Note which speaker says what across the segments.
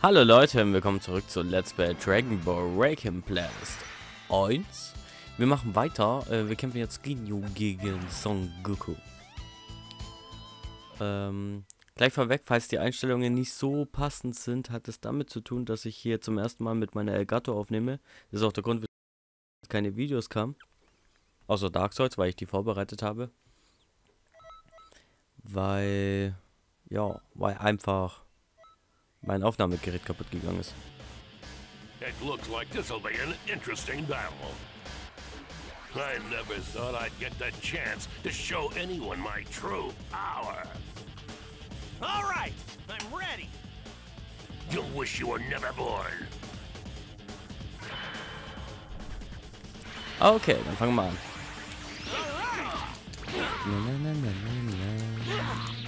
Speaker 1: Hallo Leute, willkommen zurück zu Let's Play Dragon Ball Blast 1. Wir machen weiter, äh, wir kämpfen jetzt Ginyu gegen Son Goku. Ähm, gleich vorweg, falls die Einstellungen nicht so passend sind, hat es damit zu tun, dass ich hier zum ersten Mal mit meiner Elgato aufnehme. Das ist auch der Grund, weshalb keine Videos kamen. Außer Dark Souls, weil ich die vorbereitet habe. Weil, ja, weil einfach mein Aufnahmegerät kaputt gegangen ist.
Speaker 2: It looks like this'll be an interesting battle. I never thought I'd get the chance to show anyone my true power.
Speaker 3: All right, I'm ready.
Speaker 2: You wish you were never born.
Speaker 1: Okay, dann fangen wir an. Na, na, na, na, na, na.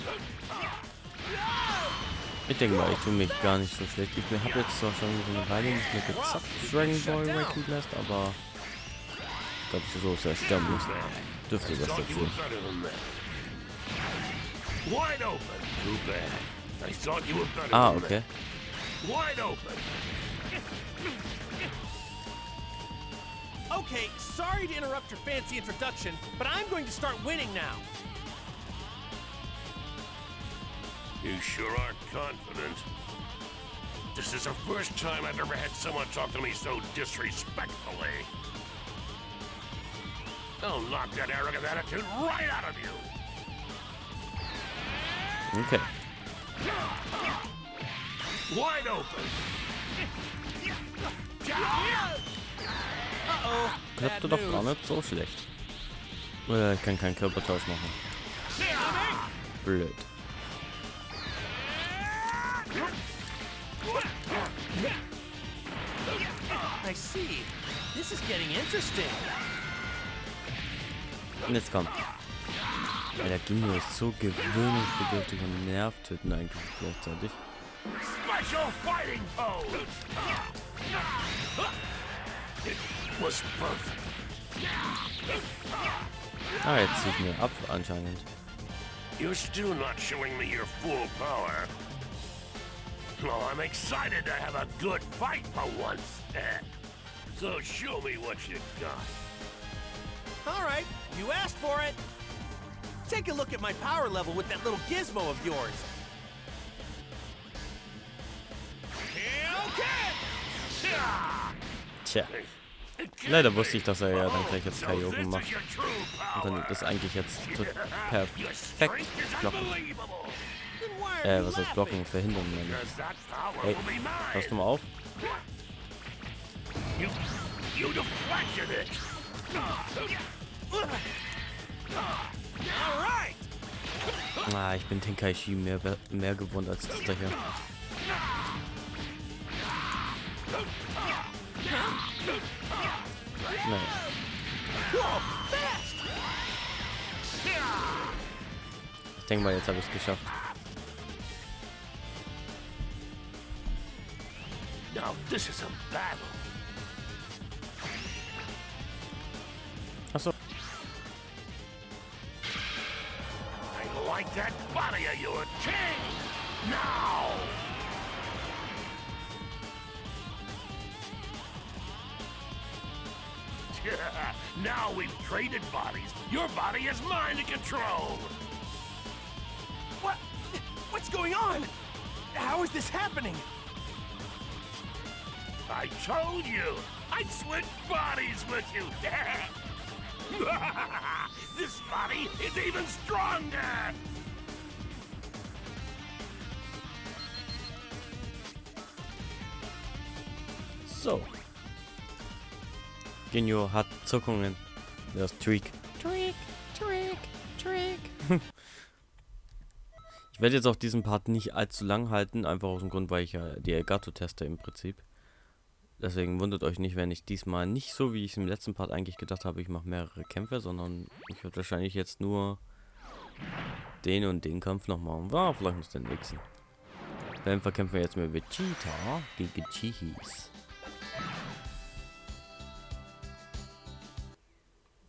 Speaker 1: Ich denke mal, ich tue mich gar nicht so schlecht. Ich habe jetzt zwar schon so eine Weile nicht mehr gezockt, Dragon Ball Waking Blast, aber ich glaube, so ist er sterben. Dürfte das jetzt
Speaker 2: you were
Speaker 1: nicht.
Speaker 2: better than that. Wide open. Too bad. I thought you were better
Speaker 1: Ah, okay.
Speaker 2: that. Wide open.
Speaker 3: Okay, sorry to interrupt your fancy introduction, but I'm going to start winning now.
Speaker 2: You sure are confident. This is the first time I've ever had someone talk to me so disrespectfully. I'll knock that arrogant attitude right out of you.
Speaker 1: Okay.
Speaker 2: Wide open.
Speaker 3: Uh-oh.
Speaker 1: Klappte
Speaker 3: bad
Speaker 1: doch gar
Speaker 3: news.
Speaker 1: nicht so schlecht. Äh, ich kann keinen Körpertausch machen. Blöd.
Speaker 3: I see. This is getting interesting.
Speaker 1: Und jetzt kommt. Ja, der Ginyu ist so gewöhnungsbedürftig und nervt töten eigentlich gleichzeitig.
Speaker 2: Special fighting pose. It was perfect.
Speaker 1: Ah, jetzt zieht mir ab anscheinend.
Speaker 2: You're still not showing me your full power. Well, I'm excited to have a good fight for once. So show me what you got.
Speaker 3: All right, you asked for it. Take a look at my power level with that little gizmo of yours.
Speaker 1: Tja, leider wusste ich, dass er ja dann gleich jetzt Kaioken macht. Und dann das eigentlich jetzt perfekt blocken. Äh, was heißt blocken? Verhindern, Hey, hörst du mal auf?
Speaker 2: You, you deflected it.
Speaker 1: Ah, ich bin Tenkaichi mehr, mehr gewohnt als das da hier. Naja. Ich denke mal, jetzt habe ich es geschafft.
Speaker 2: Now this is a battle. That body of yours. Change now. now we've traded bodies. Your body is mine to control.
Speaker 3: What? What's going on? How is this happening?
Speaker 2: I told you, I'd switch bodies with you. this body is even stronger.
Speaker 1: So. Genio hat Zuckungen. Das Tweak. Tweak, Tweak, Tweak. ich werde jetzt auch diesen Part nicht allzu lang halten, einfach aus dem Grund, weil ich ja die Elgato teste im Prinzip. Deswegen wundert euch nicht, wenn ich diesmal nicht so, wie ich es im letzten Part eigentlich gedacht habe, ich mache mehrere Kämpfe, sondern ich werde wahrscheinlich jetzt nur den und den Kampf noch machen. War vielleicht noch den nächsten. Dann verkämpfen wir jetzt mit Vegeta gegen Chihis.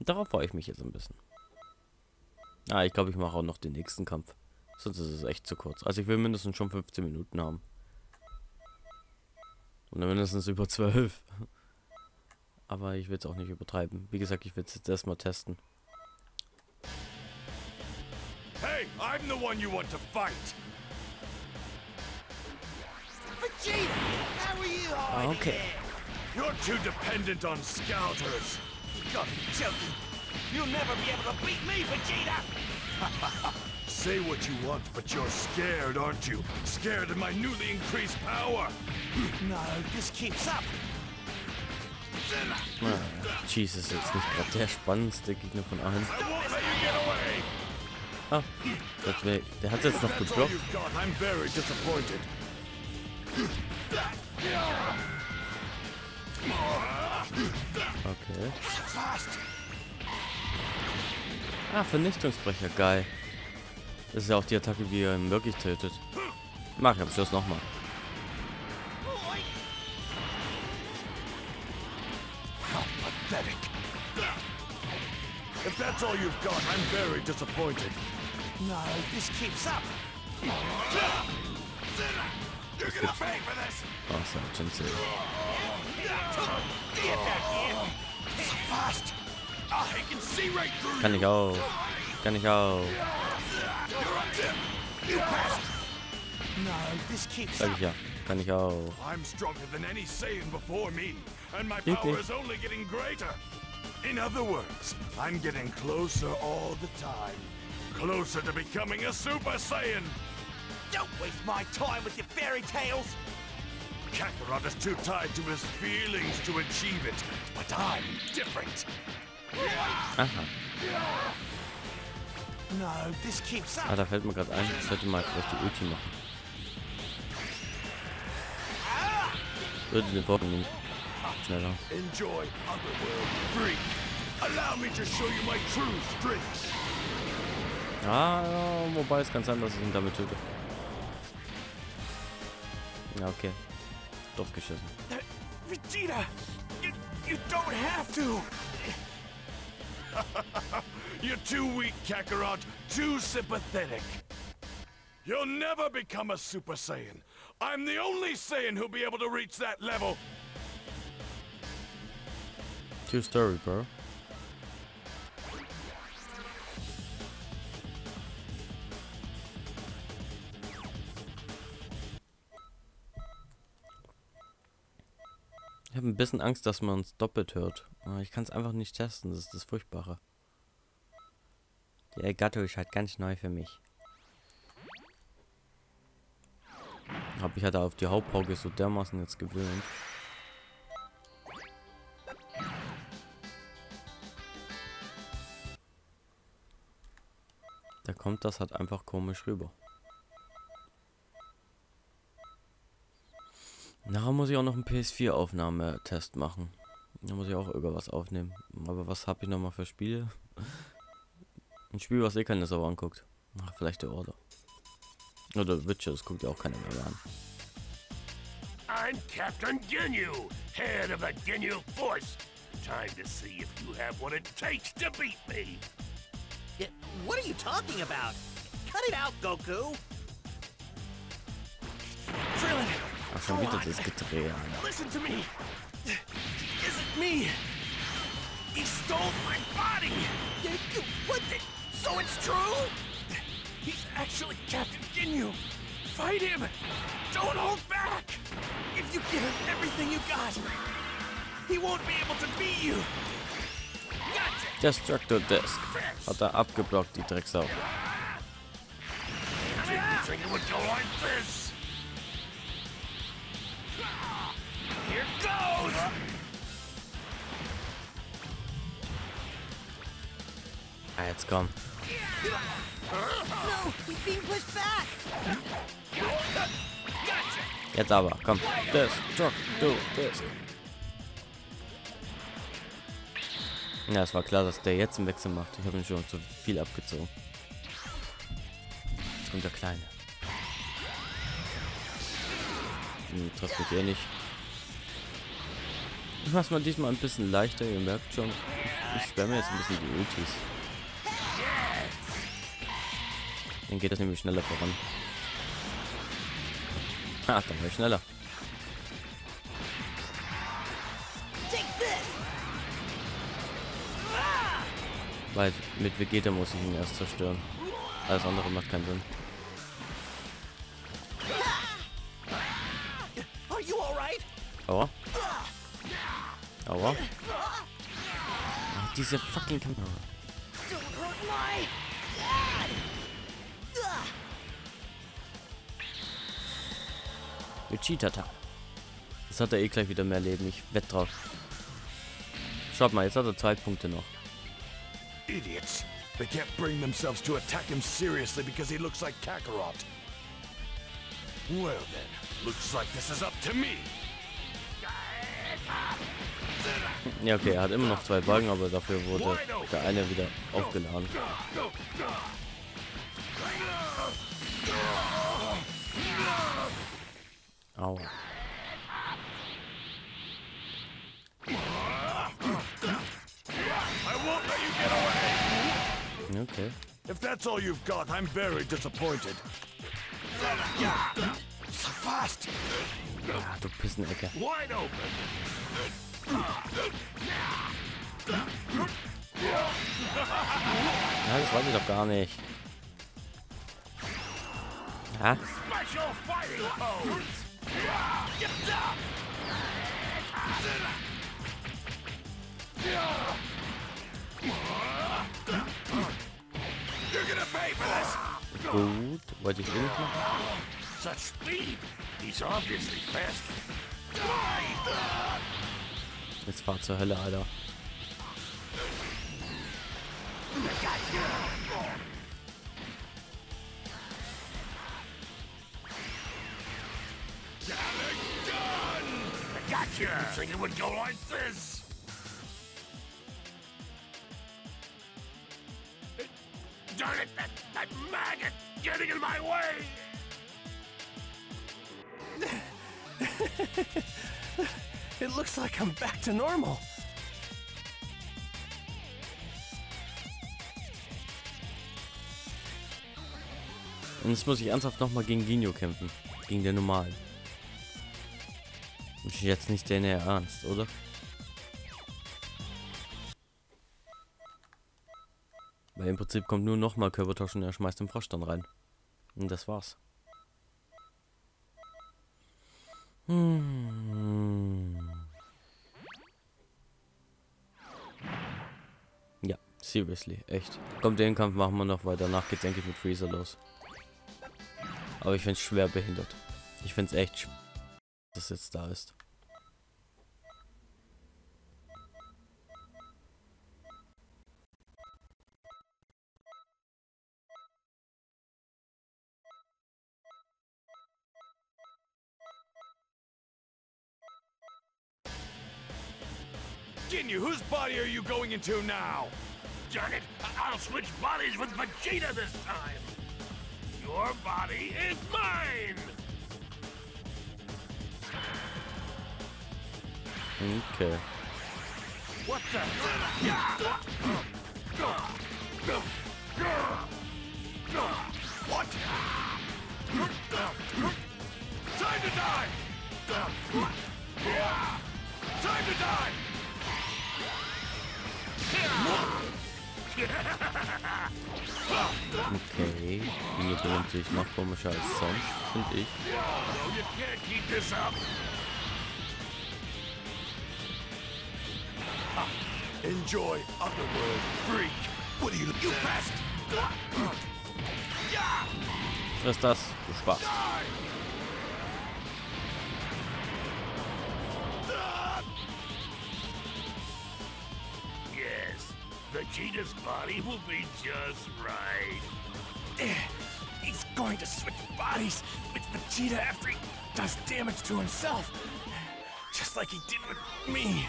Speaker 1: Darauf freue ich mich jetzt ein bisschen. Ah, ich glaube, ich mache auch noch den nächsten Kampf. Sonst ist es echt zu kurz. Also ich will mindestens schon 15 Minuten haben. Oder mindestens über 12. Aber ich will es auch nicht übertreiben. Wie gesagt, ich will es jetzt erstmal testen.
Speaker 4: Hey, I'm the one you want to fight.
Speaker 1: Okay.
Speaker 4: You're too dependent on scouters.
Speaker 3: There? Gotta be joking. You'll never be able to beat me, Vegeta!
Speaker 4: Say what you want, but you're scared, aren't you? Scared of my newly increased power.
Speaker 3: No, this keeps up.
Speaker 1: Ah, Cheese ist jetzt nicht gerade der spannendste Gegner von allen.
Speaker 4: I won't let you get away.
Speaker 1: Ah, das wär, der hat jetzt noch
Speaker 4: That's all
Speaker 1: geblockt. Okay. Ah, Vernichtungsbrecher, geil. Das ist ja auch die Attacke, wie er ihn wirklich tötet. Mach ich am Schluss nochmal.
Speaker 4: If that's all you've got, I'm very disappointed.
Speaker 3: No, this keeps up.
Speaker 4: You're gonna pay for this.
Speaker 1: Oh, Sergeant
Speaker 4: Can he go? Can he go?
Speaker 3: No, this keeps
Speaker 1: Thank you. Can he go?
Speaker 4: I'm stronger than any Saiyan before me, and my power is only getting greater. In other words, I'm getting closer all the time. Closer to becoming a Super Saiyan.
Speaker 3: Don't waste my time with your fairy tales.
Speaker 4: Kakarot is too tied to his feelings to achieve it, but I'm different.
Speaker 1: Aha.
Speaker 3: No, this keeps
Speaker 1: Ah,
Speaker 3: up.
Speaker 1: da fällt mir gerade ein, ich sollte mal vielleicht die Ulti machen. Würde den Bogen schneller.
Speaker 4: Enjoy Otherworld, freak. Allow me to show you my true strength.
Speaker 1: Ah, ja, wobei es kann sein, dass ich ihn damit töte. Ja, okay.
Speaker 3: Vegeta, you, you don't have to.
Speaker 4: You're too weak, Kakarot. Too sympathetic. You'll never become a Super Saiyan. I'm the only Saiyan who'll be able to reach that level.
Speaker 1: True story, bro. Habe ein bisschen Angst, dass man uns doppelt hört. Aber ich kann es einfach nicht testen, das ist das Furchtbare. Die Elgato ist halt ganz neu für mich. Hab ich halt auf die Hauptpauke so dermaßen jetzt gewöhnt. Da kommt das halt einfach komisch rüber. Nachher muss ich auch noch einen PS4-Aufnahmetest machen. Da muss ich auch irgendwas aufnehmen. Aber was habe ich nochmal für Spiele? Ein Spiel, was eh keine Sau anguckt. Ach, vielleicht der Order. Oder Witcher, das guckt ja auch keiner mehr an.
Speaker 4: I'm Captain Ginyu, head of the Ginyu Force. Time to see if you have what it takes to beat me.
Speaker 3: What are you talking about? Cut it out, Goku.
Speaker 1: Schon
Speaker 3: come
Speaker 1: wieder
Speaker 3: on.
Speaker 1: das Gedrehe.
Speaker 3: Listen to me. Isn't me. He stole my body. What the? So it's true? He's actually Captain Ginyu. Fight him. Don't hold back. If you give him everything you got, he won't be able to beat you. Gotcha.
Speaker 1: Destructor Disc. Hat er abgeblockt, die Drecksau. Ah, jetzt komm. Jetzt aber, komm. Destructor Disc. Ja, es war klar, dass der jetzt einen Wechsel macht. Ich habe ihn schon zu viel abgezogen. Jetzt kommt der Kleine. Hm, trifft eh nicht. Ich mach's mal diesmal ein bisschen leichter, ihr merkt schon. Ich spamme jetzt ein bisschen die Ultis. Dann geht das nämlich schneller voran. Ach, dann ich schneller. Weil mit Vegeta muss ich ihn erst zerstören. Alles andere macht keinen Sinn. Aua. Aua. Ach, diese fucking Kamera.
Speaker 3: My
Speaker 1: Vegeta-Ta. Jetzt hat er eh gleich wieder mehr Leben. Ich wette drauf. Schaut mal, jetzt hat er zwei Punkte noch.
Speaker 4: Idiots. They can't bring themselves to attack him seriously because he looks like Kakarot. Well then, looks like this is up to me.
Speaker 1: Ja, okay, er hat immer noch zwei Balken, aber dafür wurde der eine wieder aufgeladen. Au.
Speaker 4: I won't let you get away.
Speaker 1: Okay.
Speaker 4: If that's all you've got, I'm very disappointed. So fast.
Speaker 1: Ah, du Pissenecke.
Speaker 2: Wide open.
Speaker 1: Ja, das weiß ich doch gar nicht. Ja,
Speaker 2: Special fighting pose.
Speaker 1: Gut. Wollte ich eh nicht machen.
Speaker 2: Such speed. He's obviously fast.
Speaker 1: Jetzt fahr zur Hölle, Alter.
Speaker 2: Gotcha. You think it would go like this? Darn it, that, that maggot getting in my way.
Speaker 3: It looks like I'm back to normal.
Speaker 1: Und jetzt muss ich ernsthaft nochmal gegen Ginyo kämpfen. Gegen den normalen. Ist jetzt nicht näher ernst, oder? Weil im Prinzip kommt nur nochmal Körpertausch und er schmeißt den Frosch dann rein. Und das war's. Hm. Ja, seriously, echt. Kommt den Kampf machen wir noch, weil danach geht's endlich mit Freezer los. Aber ich finde es schwer behindert. Ich finde es echt sch- dass es jetzt da ist.
Speaker 4: Ginyu, whose body are you going into now?
Speaker 2: Darn it, I'll switch bodies with Vegeta this time. Your body is mine.
Speaker 1: Okay.
Speaker 2: What the?
Speaker 4: What? Time to die! Time to die!
Speaker 1: Okay. Die benimmt sich noch komischer als sonst, finde ich.
Speaker 4: Enjoy Otherworld, freak! What are you... You!
Speaker 1: Was ist das? Du Spaß.
Speaker 2: Vegeta's body will be just right.
Speaker 3: Eh, he's going to switch bodies with Vegeta after he does damage to himself. Just like he did with me.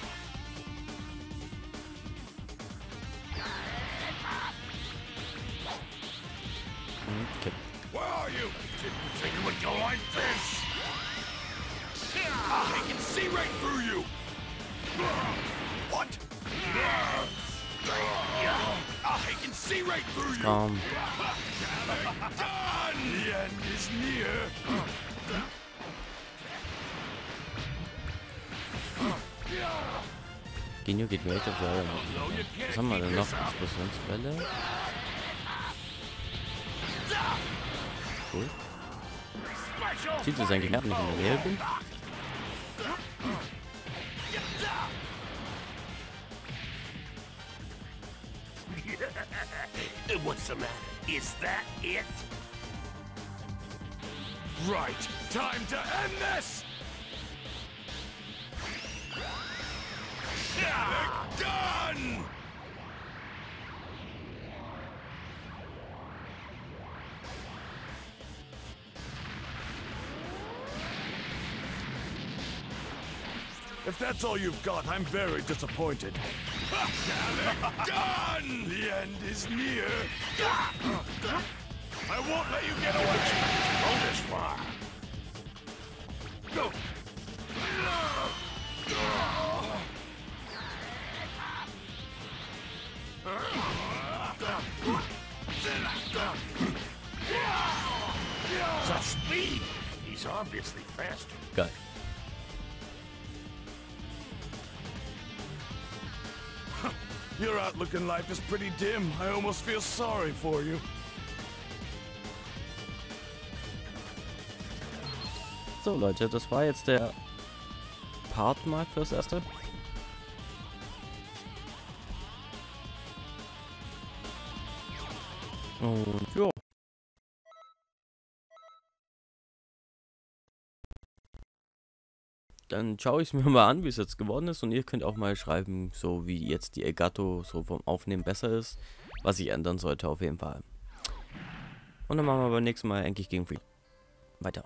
Speaker 1: Okay.
Speaker 4: Where are you?
Speaker 2: Didn't think it would go like this.
Speaker 4: Ah, I can see right through you! What? Ah, ah.
Speaker 1: Komm. Genio geht die Eier. Was haben wir denn noch? Explosionswelle. Cool. Sieht es eigentlich nicht in der Nähe bin?
Speaker 2: What's the matter? Is that it?
Speaker 4: Right, time to end this! Done! If that's all you've got, I'm very disappointed. Done! The end is near. I won't let you get away! Outlook in life is pretty dim. I almost feel sorry for you.
Speaker 1: So Leute, das war jetzt der Part mal fürs erste. Und ja. Dann schaue ich es mir mal an, wie es jetzt geworden ist. Und ihr könnt auch mal schreiben, so wie jetzt die Elgato so vom Aufnehmen besser ist. Was ich ändern sollte auf jeden Fall. Und dann machen wir beim nächsten Mal endlich gegen Free. Weiter.